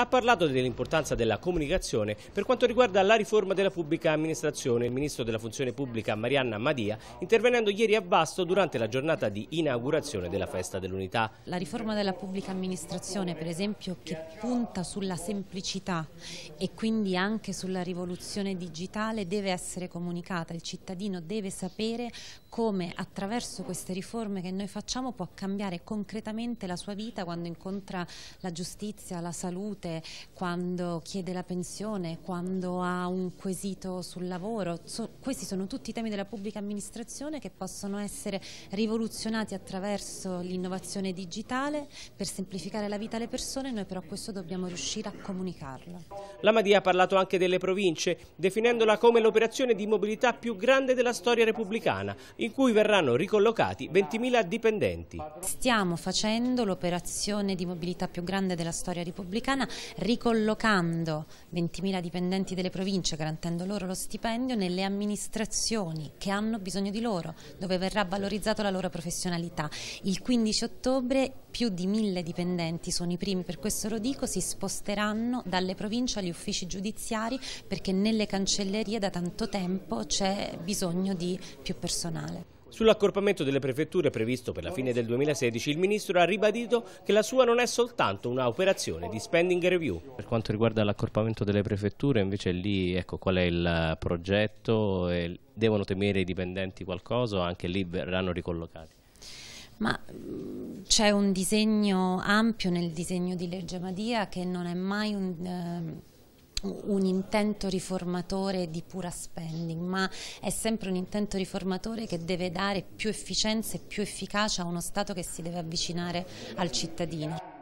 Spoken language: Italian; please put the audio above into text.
Ha parlato dell'importanza della comunicazione per quanto riguarda la riforma della pubblica amministrazione. Il ministro della funzione pubblica Marianna Madia intervenendo ieri a Vasto durante la giornata di inaugurazione della festa dell'unità. La riforma della pubblica amministrazione per esempio che punta sulla semplicità e quindi anche sulla rivoluzione digitale deve essere comunicata. Il cittadino deve sapere come attraverso queste riforme che noi facciamo può cambiare concretamente la sua vita quando incontra la giustizia, la salute salute, quando chiede la pensione, quando ha un quesito sul lavoro. So, questi sono tutti temi della pubblica amministrazione che possono essere rivoluzionati attraverso l'innovazione digitale per semplificare la vita alle persone, noi però questo dobbiamo riuscire a comunicarlo. La Madia ha parlato anche delle province, definendola come l'operazione di mobilità più grande della storia repubblicana, in cui verranno ricollocati 20.000 dipendenti. Stiamo facendo l'operazione di mobilità più grande della storia repubblicana ricollocando 20.000 dipendenti delle province, garantendo loro lo stipendio nelle amministrazioni che hanno bisogno di loro, dove verrà valorizzato la loro professionalità. Il 15 ottobre più di mille dipendenti, sono i primi, per questo lo dico, si sposteranno dalle province agli uffici giudiziari perché nelle cancellerie da tanto tempo c'è bisogno di più personale. Sull'accorpamento delle prefetture previsto per la fine del 2016 il Ministro ha ribadito che la sua non è soltanto una operazione di spending review. Per quanto riguarda l'accorpamento delle prefetture invece lì ecco, qual è il progetto? Devono temere i dipendenti qualcosa o anche lì verranno ricollocati? Ma c'è un disegno ampio nel disegno di legge Madia che non è mai un... Eh, un intento riformatore di pura spending, ma è sempre un intento riformatore che deve dare più efficienza e più efficacia a uno Stato che si deve avvicinare al cittadino.